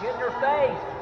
in your face.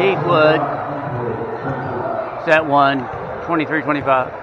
North Heathwood. Set one, 2325.